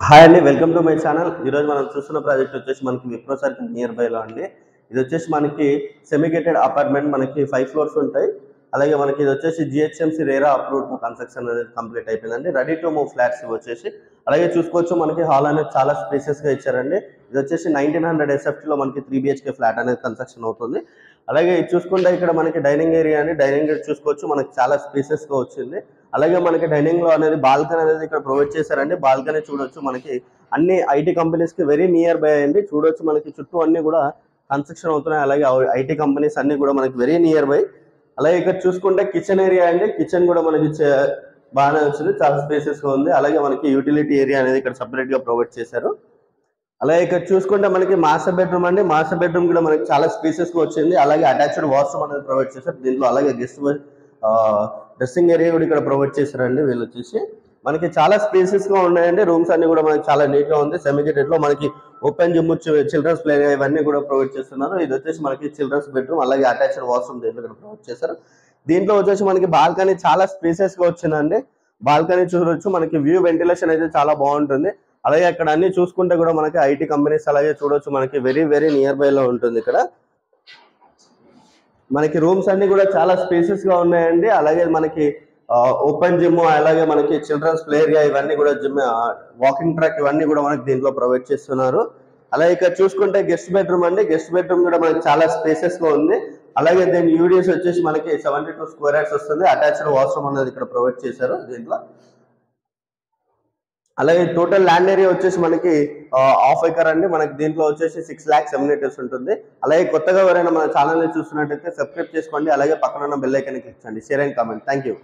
Hi అండి welcome to my channel. ఈరోజు మనం చూస్తున్న ప్రాజెక్ట్ వచ్చేసి మనకి విప్రో సర్కిల్ నియర్ బైలో అండి. ఇది వచ్చేసి మనకి సెమిగేటెడ్ అపార్ట్మెంట్ మనకి ఫైవ్ ఫ్లోర్స్ ఉంటాయి. అలాగే మనకి ఇది వచ్చేసి జిహెచ్ఎంసీ రేరా అప్రూవ్డ్ కన్స్ట్రక్షన్ అనేది కంప్లీట్ అయిపోయిందండి. రెడీ టు మూవ్ ఫ్లాట్స్ ఇవి వచ్చేసి. అలాగే చూసుకోవచ్చు మనకి హాల్ అనేది చాలా స్పేసెస్గా ఇచ్చారండి. ఇది వచ్చేసి నైన్టీన్ హండ్రెడ్ ఎస్ఎఫ్టీలో మనకి త్రీ బిహెచ్కే ఫ్లాట్ అనేది కన్స్ట్రక్షన్ అవుతుంది. అలాగే ఇది చూసుకుంటే ఇక్కడ మనకి డైనింగ్ ఏరియా అని డైనింగ్ చూసుకోవచ్చు మనకి చాలా స్పేసెస్గా వచ్చింది. అలాగే మనకి డైనింగ్లో అనేది బాల్కనీ అనేది ఇక్కడ ప్రొవైడ్ చేశారండి. బాల్కనీ చూడొచ్చు మనకి అన్ని ఐటీ కంపెనీస్కి వెరీ నియర్ బై అండి. చూడొచ్చు మనకి చుట్టూ అన్ని కూడా కన్స్ట్రక్షన్ అవుతున్నాయి. అలాగే ఐటీ కంపెనీస్ అన్ని కూడా మనకి వెరీ నియర్ బై అలాగే ఇక్కడ చూసుకుంటే కిచెన్ ఏరియా అండి. కిచెన్ కూడా మనకి బాగానే వచ్చింది. చాలా స్పేసెస్గా ఉంది. అలాగే మనకి యూటిలిటీ ఏరియా అనేది ఇక్కడ సపరేట్గా ప్రొవైడ్ చేశారు. అలాగే ఇక్కడ చూసుకుంటే మనకి మాస్టర్ బెడ్రూమ్ అండి. మాస్టర్ బెడ్రూమ్ కూడా మనకి చాలా స్పేసెస్గా వచ్చింది. అలాగే అటాచ్డ్ వాష్రూమ్ అనేది ప్రొవైడ్ చేశారు. దీంట్లో అలాగే గెస్ట్ డ్రెస్సింగ్ ఏరియా కూడా ఇక్కడ ప్రొవైడ్ చేశారండి వీళ్ళు వచ్చేసి మనకి చాలా స్పేసెస్గా ఉన్నాయండి. రూమ్స్ అన్ని కూడా మనకి చాలా నీట్గా ఉంది. సెమిగేటెడ్లో మనకి ఓపెన్ జిమ్ చిల్డ్రన్స్ ప్లే ఇవన్నీ కూడా ప్రొవైడ్ చేస్తున్నారు. ఇది వచ్చేసి మనకి చిల్డ్రన్స్ బెడ్రూమ్ అలాగే అటాచ్డ్ వాష్రూమ్ దీంట్లో కూడా ప్రొవైడ్ చేశారు. దీంట్లో వచ్చేసి మనకి బాల్కనీ చాలా స్పేసెస్గా వచ్చిందండి. బాల్కనీ చూడొచ్చు. మనకి వ్యూ వెంటిలేషన్ అయితే చాలా బాగుంటుంది. అలాగే అక్కడ అన్ని చూసుకుంటే కూడా మనకి ఐటీ కంపెనీస్ అలాగే చూడొచ్చు. మనకి వెరీ వెరీ నియర్ బై లో ఉంటుంది ఇక్కడ. మనకి రూమ్స్ అన్ని కూడా చాలా స్పేసెస్గా ఉన్నాయండి. అలాగే మనకి ఓపెన్ జిమ్ అలాగే మనకి చిల్డ్రన్స్ ప్లే ఏరియా ఇవన్నీ కూడా జిమ్ వాకింగ్ ట్రాక్ ఇవన్నీ కూడా మనకి దీంట్లో ప్రొవైడ్ చేస్తున్నారు. అలాగే ఇక్కడ చూసుకుంటే గెస్ట్ బెడ్రూమ్ అండి. గెస్ట్ బెడ్రూమ్ కూడా మనకి చాలా స్పేసెస్గా ఉంది. అలాగే దీని యూడిఎస్ వచ్చేసి మనకి సెవెంటీ టూ స్క్వేర్ యార్డ్స్ వస్తుంది. అటాచ్డ్ వాష్రూమ్ అనేది ఇక్కడ ప్రొవైడ్ చేశారు దీంట్లో. అలాగే టోటల్ ల్యాండ్ ఏరియా వచ్చేసి మనకి హాఫ్ ఎకర్ అండి. మనకి దీంట్లో వచ్చేసి సిక్స్ ల్యాక్స్ ఎమ్యూనిటీస్ ఉంటుంది. అలాగే కొత్తగా ఎవరైనా మన ఛానల్ని చూస్తున్నట్టయితే సబ్స్క్రైబ్ చేసుకోండి. అలాగే పక్కన ఉన్న బెల్ ఐకన్ క్లిక్ చేయండి. Share and comment thank you